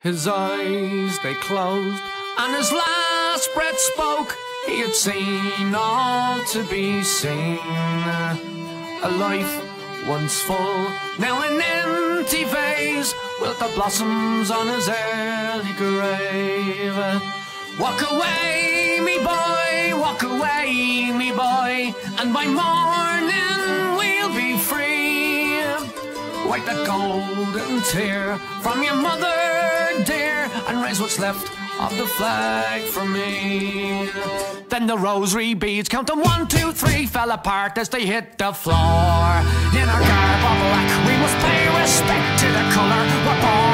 His eyes they closed, and his last breath spoke. He had seen all to be seen. A life once full, now an empty vase, with the blossoms on his early grave. Walk away, me boy, walk away, me boy, and by morning we'll be free wipe that golden tear from your mother, dear, and raise what's left of the flag for me. Then the rosary beads count them one, two, three, fell apart as they hit the floor. In our garb of black, we must pay respect to the color we're born.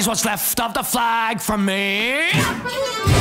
flags what's left of the flag from me.